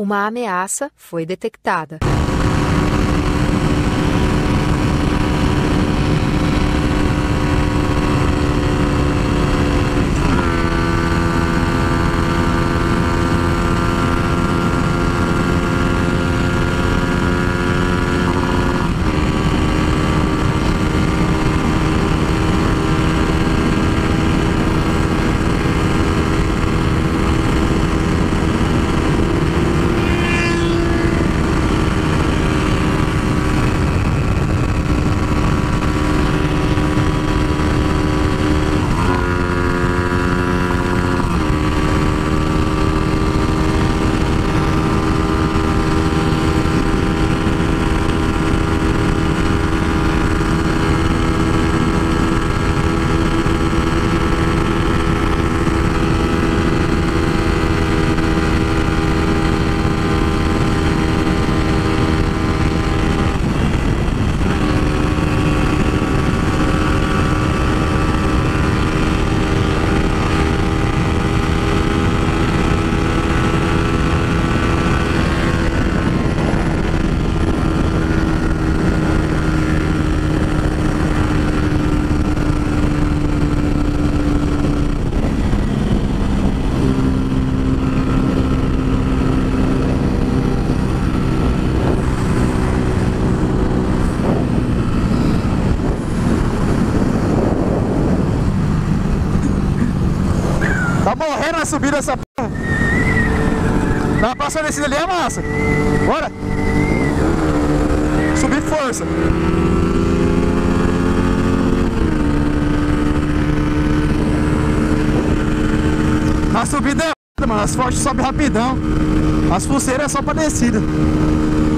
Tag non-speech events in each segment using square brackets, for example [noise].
Uma ameaça foi detectada. Tá morrendo a subida essa porra. Na próxima descida ali é massa. Bora. Subir força. Na subida é mano. As fortes sobem rapidão. As pulseiras é só pra descida.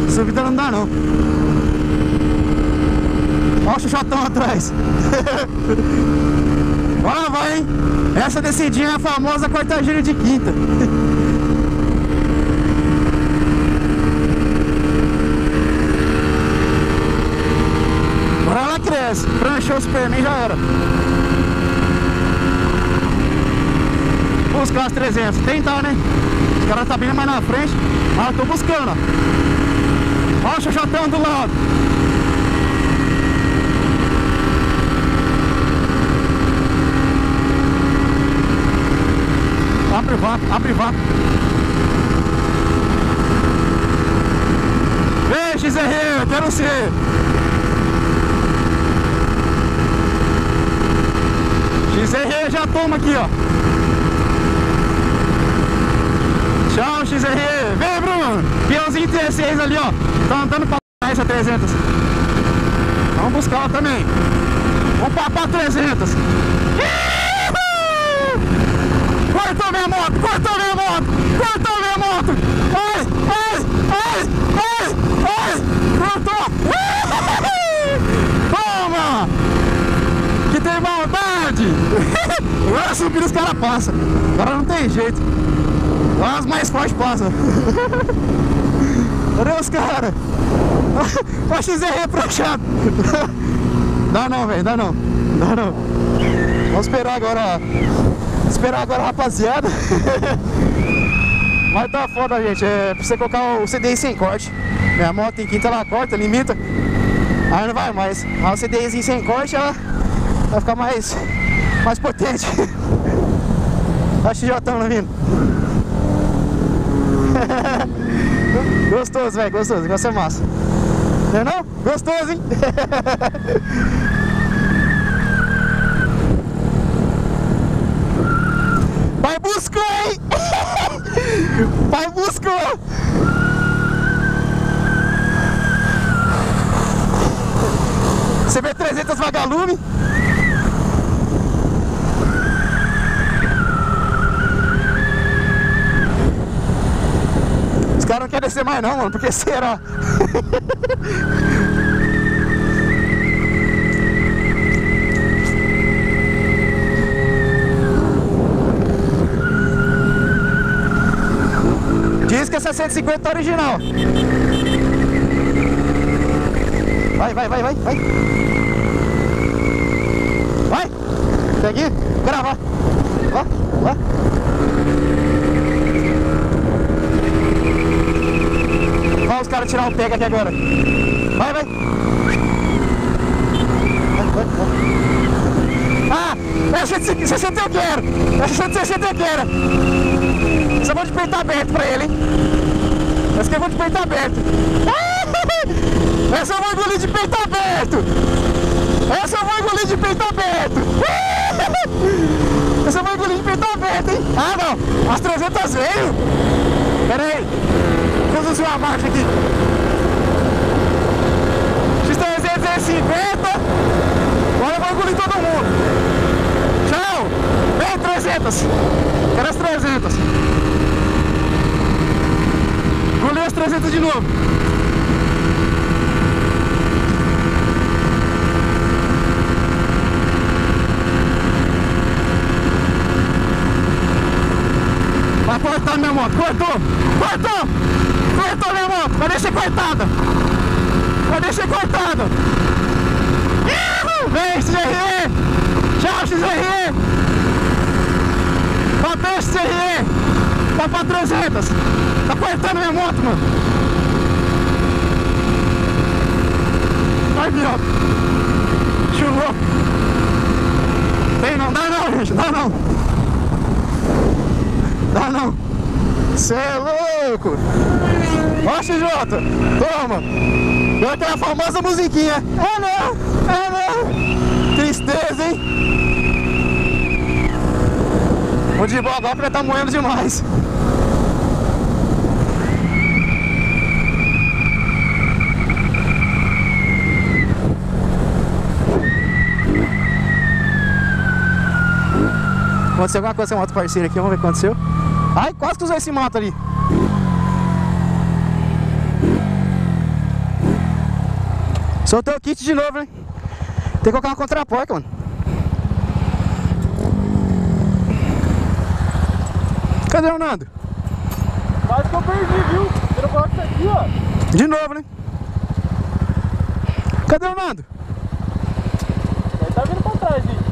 Subida não dá não. Olha o chuchotão atrás. [laughs] Bora, vai, hein? Essa descidinha é a famosa quarta de quinta. Agora ela cresce. Pranchou o Superman já era. Buscar as 300. Tentar, né? Os caras tá bem mais na frente. Mas eu tô buscando, ó. Olha o chachotão do lado. Vácuo, abre vácuo. Vem, XR, ser. XR já toma aqui, ó. Tchau, XR. Vem, Bruno. Peãozinho 16 ali, ó. Tá andando pra essa 300. Vamos buscar ela também. Vamos pra, pra 300. Uhul! Cortou minha moto, cortou minha moto, cortou minha moto. Ai, ai, ai, ai, ai, cortou. [laughs] Toma! Que tem maldade. [laughs] Agora subir os caras passam. Agora não tem jeito. Agora as mais fortes passam. [laughs] Cadê os caras? Ó, XR prateado. Dá não, velho, dá não. Dá não. Vamos esperar agora esperar agora, rapaziada. [laughs] Mas tá foda, gente. É pra você colocar o CDI sem corte. Minha moto em quinta ela corta, limita. Aí não vai mais. Mas o CDIzinho sem corte ela vai ficar mais, mais potente. [laughs] Acho que já estão vindo. [laughs] gostoso, velho, gostoso. Negócio é massa. Não é não? Gostoso, hein? Buscar, hein? [laughs] Vai buscar! Você vê 300 vagalume? Os caras não querem descer mais não, mano, porque [laughs] será? Diz que essa 150 é original. Vai, vai, vai, vai, vai. Vai. Tem aqui. Gravar. Lá, lá. tirar o pega aqui agora. Vai, vai. Vai, vai, vai. Ah, essa de 60 eu quero. Essa de 60 eu quero. Só vou de peito aberto pra ele, hein? Essa aqui eu vou de peito aberto. [laughs] Essa eu vou engolir de peito aberto. Essa eu vou engolir de peito aberto. [laughs] Essa eu vou engolir de peito aberto, hein? Ah, não. As 300 veio. Pera aí. Usar uma marcha aqui. X300 é 50. Agora eu vou engolir todo mundo. Tchau. Vem, 300. Quero as 300. Engoli as 300 de novo. Vai cortar minha moto, cortou! Cortou! Cortou minha moto! Vai deixar cortada! Vai deixar cortada! Vem, XRE! Tchau, XRE! Bateu XRE! Tá pra 300! Tá cortando minha moto, mano! Vai, viado! Chulou! Tem não, dá não, gente, dá não! Dá não! Cê é louco! Ó, XJ! Toma! Deu aquela famosa musiquinha! É não! É não! Tristeza, hein? O de boa agora tá moendo demais! Aconteceu alguma coisa com a moto parceira aqui, vamos ver o que aconteceu. Ai, quase que usou esse moto ali. Soltei o kit de novo, hein? Tem que colocar uma contraporca, mano. Cadê o Nando? Quase que eu perdi, viu? Eu coloco isso aqui, ó. De novo, né? Cadê o Nando? Ele tá vindo pra trás, gente.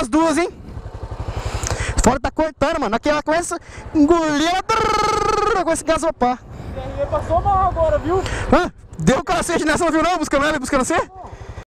As duas, hein? Fora tá cortando, mano. Aqui ela começa a engolir, ela começa a gasopar. O passou mal agora, viu? Ah, deu cacete nessa, não viu não? Buscando ela buscando você?